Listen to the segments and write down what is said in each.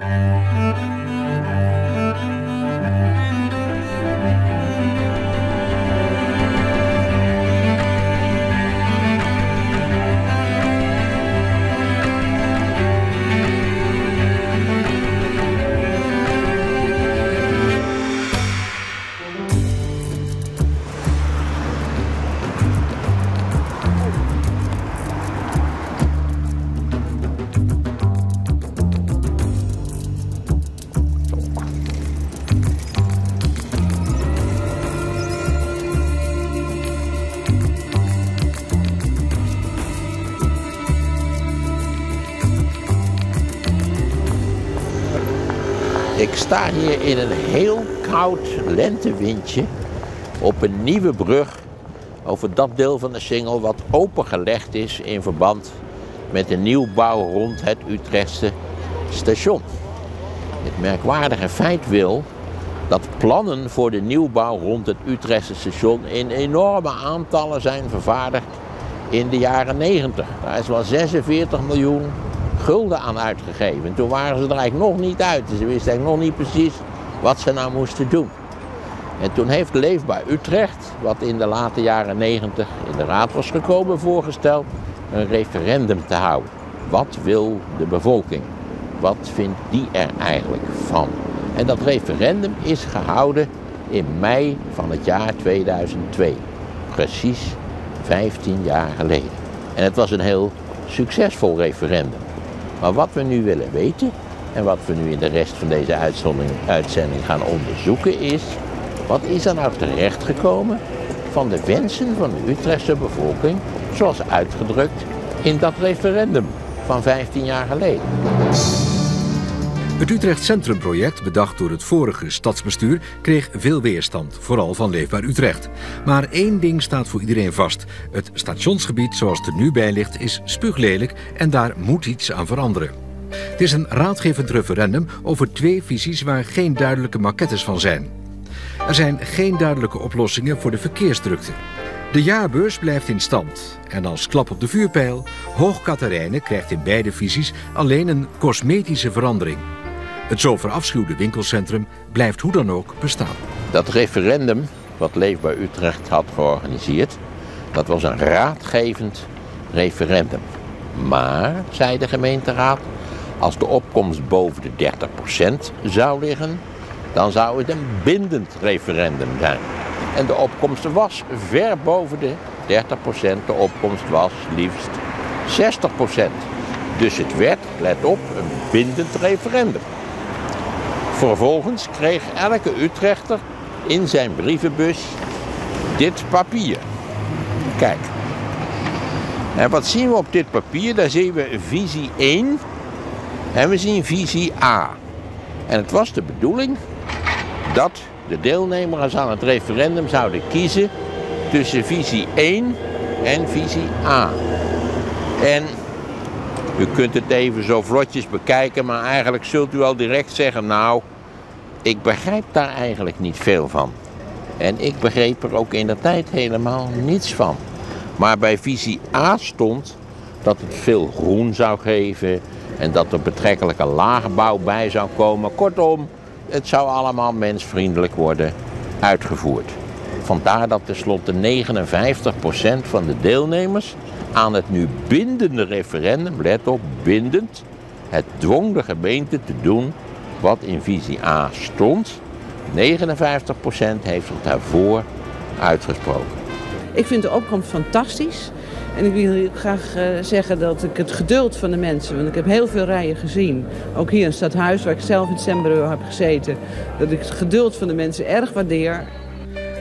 Ik sta hier in een heel koud lentewindje op een nieuwe brug over dat deel van de Singel wat opengelegd is in verband met de nieuwbouw rond het Utrechtse station. Het merkwaardige feit wil dat plannen voor de nieuwbouw rond het Utrechtse station in enorme aantallen zijn vervaardigd in de jaren 90. Daar is wel 46 miljoen gulden aan uitgegeven. Toen waren ze er eigenlijk nog niet uit. Ze wisten eigenlijk nog niet precies wat ze nou moesten doen. En toen heeft Leefbaar Utrecht, wat in de late jaren 90 in de raad was gekomen, voorgesteld een referendum te houden. Wat wil de bevolking? Wat vindt die er eigenlijk van? En dat referendum is gehouden in mei van het jaar 2002. Precies 15 jaar geleden. En het was een heel succesvol referendum. Maar wat we nu willen weten en wat we nu in de rest van deze uitzending gaan onderzoeken is... wat is er nou terechtgekomen van de wensen van de Utrechtse bevolking... zoals uitgedrukt in dat referendum van 15 jaar geleden. Het Utrecht Centrumproject, bedacht door het vorige stadsbestuur, kreeg veel weerstand, vooral van Leefbaar Utrecht. Maar één ding staat voor iedereen vast. Het stationsgebied zoals het er nu bij ligt is spuuglelijk en daar moet iets aan veranderen. Het is een raadgevend referendum over twee visies waar geen duidelijke maquettes van zijn. Er zijn geen duidelijke oplossingen voor de verkeersdrukte. De jaarbeurs blijft in stand. En als klap op de vuurpijl, Hoog Katerijnen krijgt in beide visies alleen een cosmetische verandering. Het zo verafschuwde winkelcentrum blijft hoe dan ook bestaan. Dat referendum wat Leefbaar Utrecht had georganiseerd, dat was een raadgevend referendum. Maar, zei de gemeenteraad, als de opkomst boven de 30% zou liggen, dan zou het een bindend referendum zijn. En de opkomst was ver boven de 30%. De opkomst was liefst 60%. Dus het werd, let op, een bindend referendum. Vervolgens kreeg elke Utrechter in zijn brievenbus dit papier. Kijk. En wat zien we op dit papier? Daar zien we visie 1 en we zien visie A. En het was de bedoeling dat de deelnemers aan het referendum zouden kiezen tussen visie 1 en visie A. En u kunt het even zo vlotjes bekijken, maar eigenlijk zult u al direct zeggen, nou, ik begrijp daar eigenlijk niet veel van. En ik begreep er ook in de tijd helemaal niets van. Maar bij visie A stond dat het veel groen zou geven en dat er betrekkelijke laagbouw bij zou komen. Kortom, het zou allemaal mensvriendelijk worden uitgevoerd. Vandaar dat tenslotte 59% van de deelnemers aan het nu bindende referendum, let op, bindend, het dwong de gemeente te doen wat in visie A stond. 59% heeft zich daarvoor uitgesproken. Ik vind de opkomst fantastisch. En ik wil graag uh, zeggen dat ik het geduld van de mensen, want ik heb heel veel rijen gezien, ook hier in het stadhuis waar ik zelf in het heb gezeten, dat ik het geduld van de mensen erg waardeer.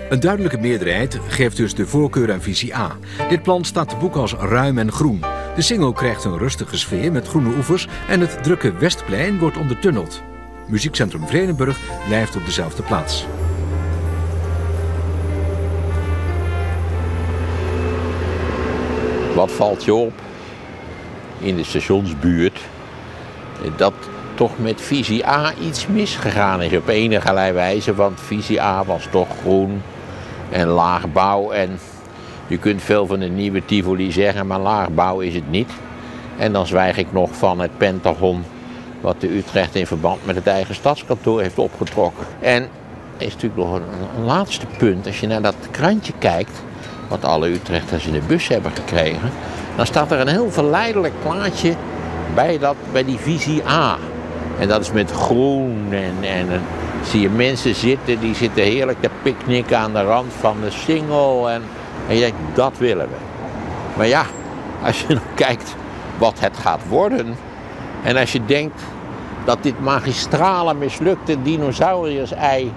Een duidelijke meerderheid geeft dus de voorkeur aan visie A. Dit plan staat te boek als ruim en groen. De singel krijgt een rustige sfeer met groene oevers en het drukke Westplein wordt ondertunneld. Muziekcentrum Vredenburg blijft op dezelfde plaats. Wat valt je op in de stationsbuurt? Dat toch met visie A iets misgegaan is op enige wijze. Want visie A was toch groen en laagbouw. En je kunt veel van de nieuwe Tivoli zeggen, maar laagbouw is het niet. En dan zwijg ik nog van het Pentagon wat de Utrecht in verband met het eigen stadskantoor heeft opgetrokken. En is natuurlijk nog een, een laatste punt. Als je naar dat krantje kijkt, wat alle Utrechters in de bus hebben gekregen, dan staat er een heel verleidelijk plaatje bij, dat, bij die visie A. En dat is met groen en, en dan zie je mensen zitten, die zitten heerlijk te picknicken aan de rand van de singel. En, je denkt, dat willen we. Maar ja, als je dan kijkt wat het gaat worden. En als je denkt dat dit magistrale mislukte dinosauriërs-ei,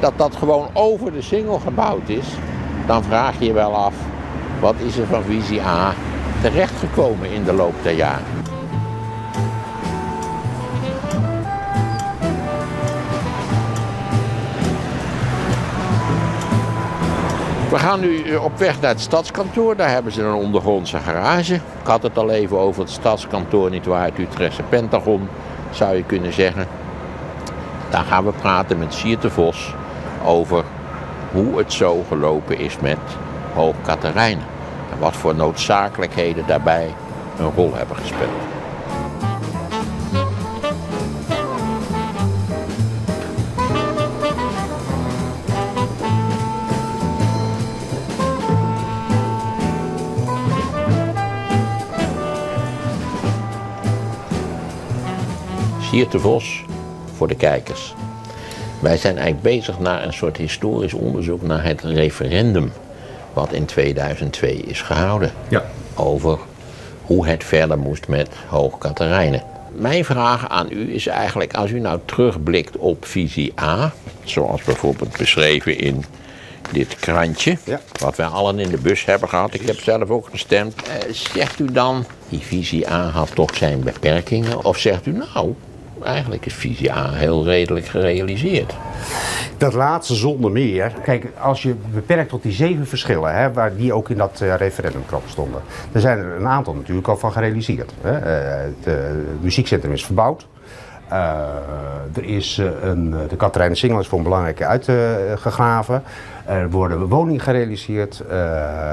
dat dat gewoon over de singel gebouwd is, dan vraag je je wel af, wat is er van visie A terechtgekomen in de loop der jaren? We gaan nu eh, op weg naar het stadskantoor. Daar hebben ze een ondergrondse garage. Ik had het al even over het stadskantoor, niet waar, het Utrechtse Pentagon, zou je kunnen zeggen. Daar gaan we praten met Sierte Vos over hoe het zo gelopen is met Hoog Katerijnen. En wat voor noodzakelijkheden daarbij een rol hebben gespeeld. Sierte Vos voor de kijkers. Wij zijn eigenlijk bezig naar een soort historisch onderzoek naar het referendum wat in 2002 is gehouden. Ja. Over hoe het verder moest met Hoog Katerijnen. Mijn vraag aan u is eigenlijk, als u nou terugblikt op visie A, zoals bijvoorbeeld beschreven in dit krantje, Ja. wat wij allen in de bus hebben gehad, ik heb zelf ook gestemd, eh, zegt u dan, die visie A had toch zijn beperkingen? Of zegt u nou, eigenlijk is visie A heel redelijk gerealiseerd? Dat laatste zonder meer. Kijk, als je beperkt tot die zeven verschillen, hè, waar die ook in dat eh, referendumkrap stonden, er zijn er een aantal natuurlijk al van gerealiseerd. Hè. Eh, het, eh, muziekcentrum is verbouwd. Er is een, de Katrijnen Singel is voor een belangrijke uitgegraven. er worden woningen gerealiseerd.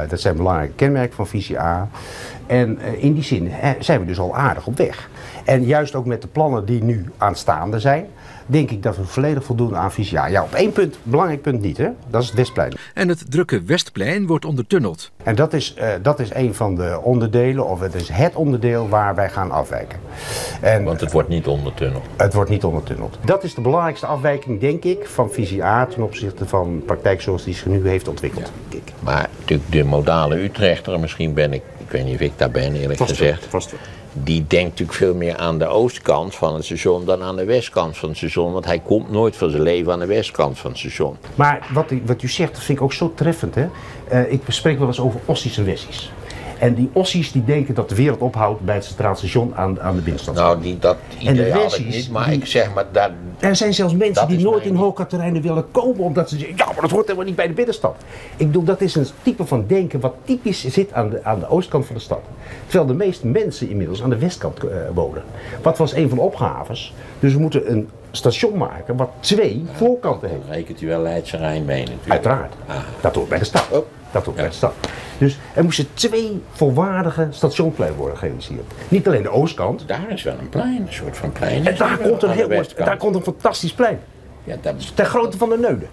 Dat zijn belangrijke kenmerken van visie A. En in die zin hè, zijn we dus al aardig op weg. En juist ook met de plannen die nu aanstaande zijn, denk ik dat we volledig voldoen aan visie A. Ja, op één punt, belangrijk punt niet, hè? dat is het Westplein. En het drukke Westplein wordt ondertunneld. En dat is, eh, dat is een van de onderdelen, of het is het onderdeel waar wij gaan afwijken. En Want het wordt niet ondertunneld. het wordt niet ondertunneld. Dat is de belangrijkste afwijking, denk ik, van visie A ten opzichte van de praktijk zoals die zich nu heeft ontwikkeld. denk ik. Maar natuurlijk de modale Utrechter, misschien ben ik, ik weet niet of ik daar ben eerlijk gezegd. vast wel. Die denkt natuurlijk veel meer aan de oostkant van het station dan aan de westkant van het station. Want hij komt nooit van zijn leven aan de westkant van het station. Maar wat, u- wat u zegt, dat vind ik ook zo treffend. Hè? Eh, ik spreek wel eens over ossies en. En die ossies die denken dat de wereld ophoudt bij het Centraal Station aan, aan de binnenstad. Nou, die, dat de idee had ik niet, maar die- ik zeg maar dat... Er zijn zelfs mensen die nooit mijn- in Hoogkaterijnen willen komen omdat ze zeggen, ja, maar dat hoort helemaal niet bij de binnenstad. Ik bedoel, dat is een type van denken wat typisch zit aan de, aan de oostkant van de stad. Terwijl de meeste mensen inmiddels aan de westkant eh, wonen. Wat was een van de opgaves? Dus we moeten een station maken wat twee voorkanten heeft. Rekent u wel Leidse Rijn mee natuurlijk. Uiteraard. Ah. Dat hoort bij de stad. Oh. Dat bij de stad. Dus er moesten twee volwaardige stationspleinen worden gerealiseerd. Niet alleen de oostkant. Daar is wel een plein, een soort van plein. En daar komt, een heel, daar komt een fantastisch plein. Ja, dat is Ter grootte van de Neuden.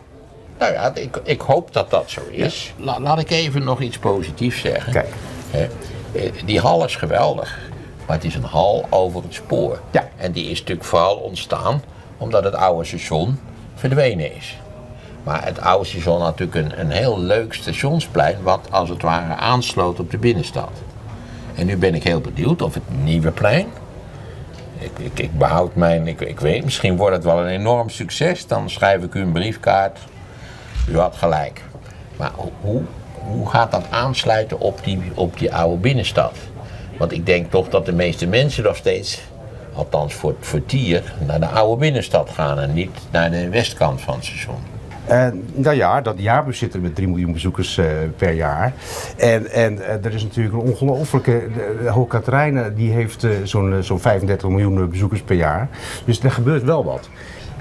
Nou ja, ik, ik hoop dat dat zo is. La- laat ik even nog iets positiefs zeggen. Kijk. Eh, die hal is geweldig, maar het is een hal over het spoor. Ja. En die is natuurlijk vooral ontstaan omdat het oude station verdwenen is. Maar het oude station had natuurlijk een, een heel leuk stationsplein, wat als het ware aansloot op de binnenstad. En nu ben ik heel benieuwd of het nieuwe plein. Ik, ik, behoud mijn, ik, ik weet, misschien wordt het wel een enorm succes. Dan schrijf ik u een briefkaart. U had gelijk. Maar ho- hoe, hoe gaat dat aansluiten op die, op die oude binnenstad? Want ik denk toch dat de meeste mensen nog steeds, althans voor, voor Tier, naar de oude binnenstad gaan en niet naar de westkant van het station. En, nou ja, dat jaarbus zit er met 3 miljoen bezoekers eh, per jaar. En, en eh, er is natuurlijk een ongelofelijke... de Hoogkaterijnen die heeft eh, zo'n eh, zo'n 35 miljoen bezoekers per jaar. Dus er gebeurt wel wat.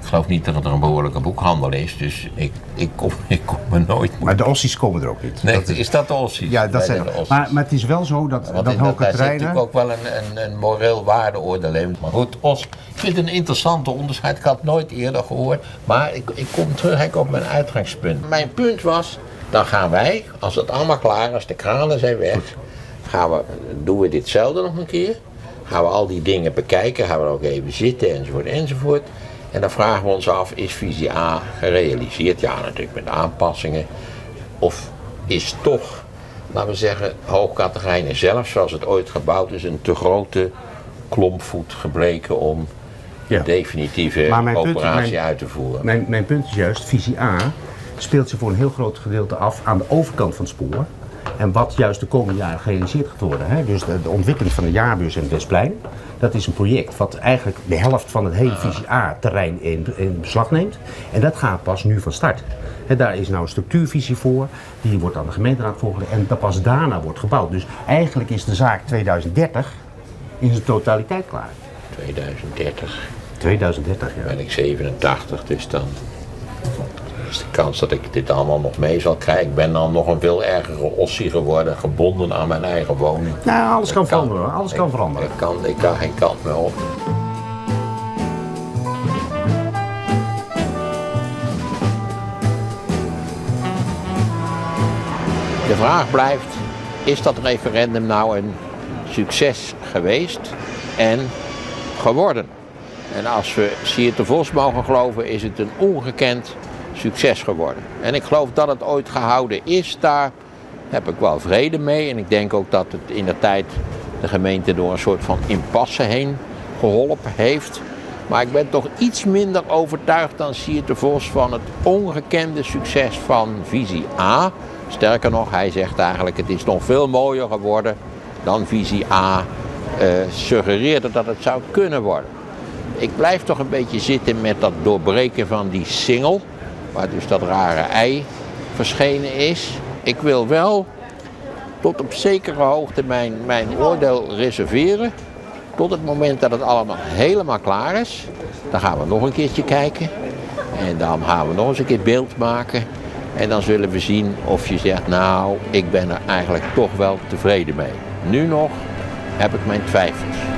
Geloof niet dat er een behoorlijke boekhandel is, dus ik, ik, kom, ik kom me nooit... Maar de ossies komen er ook niet. Nee, Dat is, dat de Ossies? Ja, dat zijn de Ossies. maar, maar het is wel zo dat, Want dat in dat, hoge daar zit natuurlijk ook wel een, een, een moreel waardeoordeel in. Maar goed, Os, ik vind het een interessante onderscheid. Ik had het nooit eerder gehoord. Maar ik, ik kom terug op mijn uitgangspunt. Mijn punt was, dan gaan wij, als het allemaal klaar is, de kranen zijn weg, gaan we, doen we ditzelfde nog een keer. Gaan we al die dingen bekijken, gaan we ook even zitten enzovoort enzovoort. En dan vragen we ons af, is visie A gerealiseerd? Ja, natuurlijk met aanpassingen. Of is toch, laten we zeggen, Hoogkaterijnen zelf, zoals het ooit gebouwd is, een te grote klompvoet gebleken om Ja. de definitieve punt- operatie mijn- uit te voeren. Mijn, mijn punt is juist, visie A speelt zich voor een heel groot gedeelte af aan de overkant van het spoor. En wat juist de komende jaren gerealiseerd gaat worden. Hè? Dus de, de ontwikkeling van de jaarbeurs en het Westplein. Dat is een project wat eigenlijk de helft van het hele visie A-terrein in, in beslag neemt. En dat gaat pas nu van start. Daar is nou een structuurvisie voor. Die wordt aan de gemeenteraad voorgelegd. En dat pas daarna wordt gebouwd. Dus eigenlijk is de zaak 2030 in zijn totaliteit klaar. 2030 2030, ja. ben ik 87, dus dan is de kans dat ik dit allemaal nog mee zal krijgen. Ik ben dan nog een veel ergere ossie geworden, gebonden aan mijn eigen woning. Nou, alles kan kan. veranderen. hoor. Alles kan Ik- veranderen. Ik kan, ik kan geen kant meer op. De vraag blijft, is dat referendum nou een succes geweest en geworden? En als we Sierte Vos mogen geloven, is het een ongekend succes geworden. En ik geloof dat het ooit gehouden is, daar heb ik wel vrede mee. En ik denk ook dat het in de tijd de gemeente door een soort van impasse heen geholpen heeft. Maar ik ben toch iets minder overtuigd dan Sierte Vos van het ongekende succes van visie A. Sterker nog, hij zegt eigenlijk het is nog veel mooier geworden dan visie A eh, suggereerde dat het zou kunnen worden. Ik blijf toch een beetje zitten met dat doorbreken van die singel, waar dus dat rare ei verschenen is. Ik wil wel tot op zekere hoogte mijn, mijn oordeel reserveren. Tot het moment dat het allemaal helemaal klaar is. Dan gaan we nog een keertje kijken. En dan gaan we nog eens een keer beeld maken. En dan zullen we zien of je zegt, nou, ik ben er eigenlijk toch wel tevreden mee. Nu nog heb ik mijn twijfels.